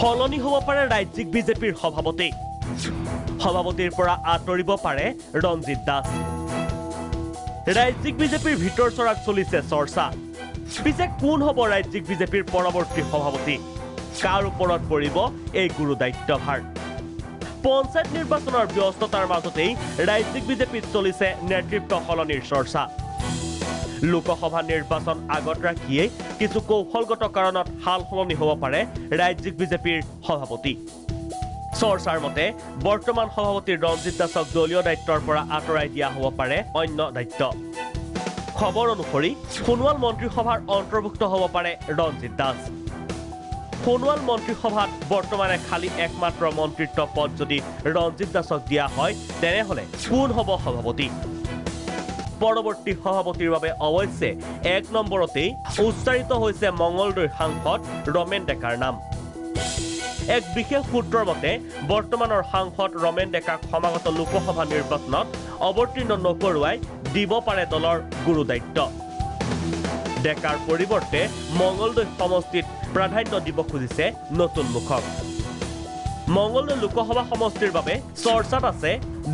সলনি হ'ব পাৰে ৰাজ্যিক বিজেপিৰ সভাপতি। সভাপতিৰ পৰা আঁতৰিব পাৰে ৰঞ্জিত দাস। ৰাজ্যিক বিজেপিৰ ভিতৰ চৰাত চলিছে চৰ্চা। পিছে কোন হ'ব ৰাজ্যিক বিজেপিৰ পৰৱৰ্তী সভাপতি? কাৰ ওপৰত পৰিব এই গুৰু দায়িত্বভাৰ? পঞ্চায়ত নিৰ্বাচনৰ ব্যস্ততাৰ মাজতেই ৰাজ্যিক বিজেপিত চলিছে নেতৃত্ব সলনিৰ চৰ্চা। লোকসভা নিৰ্বাচন আগত ৰাখিয়েই কিছু কৌশলগত কাৰণত সাল সলনি হ'ব পাৰে ৰাজ্যিক বিজেপিৰ সভাপতি। চৰ্চাৰ মতে বৰ্তমান সভাপতি ৰঞ্জিত দাসক দলীয় দায়িত্বৰ পৰা আঁতৰাই দিয়া হ'ব পাৰে অন্য দায়িত্ব। খবৰ অনুসৰি সোণোৱাল মন্ত্ৰীসভাৰ অন্তৰ্ভুক্ত হ'ব পাৰে ৰঞ্জিত দাস। সোণোৱাল মন্ত্ৰীসভাত বৰ্তমানে খালী একমাত্ৰ মন্ত্ৰিত্ব পদ যদি ৰঞ্জিত দাসক দিয়া হয় তেনেহ'লে কোন হ'ব সভাপতি? পৰৱৰ্তী সভাপতিৰ বাবে অৱশ্যে এক নম্বৰতেই উচ্চাৰিত হৈছে মঙলদৈৰ সাংসদ ৰমেন ডেকাৰ নাম। এক বিশেষ সূত্ৰৰ মতে বৰ্তমানৰ সাংসদ ৰমেন ডেকাক সমাগত লোকসভা নিৰ্বাচনত অৱতীৰ্ণ নকৰোৱাই দিব পাৰে দলৰ গুৰু দায়িত্ব। ডেকাৰ পৰিৱৰ্তে মঙলদৈ সমষ্টিত প্ৰাধান্য দিব খুজিছে নতুন মুখক। মঙলদৈ লোকসভা সমষ্টিৰ বাবে চৰ্চাত আছে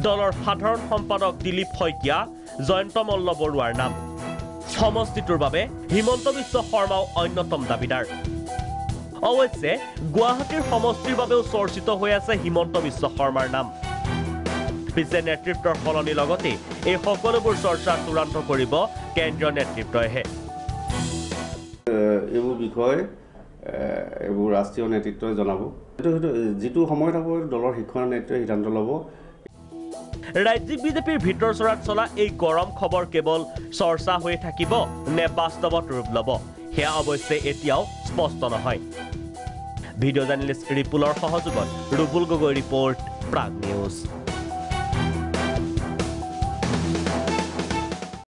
দলৰ সাধাৰণ সম্পাদক দিলীপ শইকীয়া জয়ন্ত মল্ল বৰুৱাৰ নাম। সমষ্টিটোৰ বাবে হিমন্ত বিশ্ব শৰ্মাও অন্যতম দাবীদাৰ। অৱশ্যে গুৱাহাটীৰ সমষ্টিৰ বাবেও চৰ্চিত হৈ আছে হিমন্ত বিশ্ব শৰ্মাৰ নাম। পিছে নেতৃত্বৰ সলনি লগতে এই সকলোবোৰ চৰ্চা চূড়ান্ত কৰিব কেন্দ্ৰীয় নেতৃত্বইহে। এইবোৰ বিষয় এইবোৰ ৰাষ্ট্ৰীয় নেতৃত্বই জনাব। যিটো সময়ত হ'ব দলৰ শিক্ষণ নেতৃত্বই সিদ্ধান্ত ল'ব। ৰাজ্যিক বিজেপিৰ ভিতৰ চৰাত চলা এই গৰম খবৰ কেৱল চৰ্চা হৈ থাকিব নে বাস্তৱত ৰূপ ল'ব? সেয়া অৱশ্যে এতিয়াও স্পষ্ট নহয়। ভিডিঅ' জাৰ্নেলিষ্ট ৰিপুলৰ সহযোগত ৰুবুল গগৈ ৰিপৰ্ট প্ৰাগ নিউজ।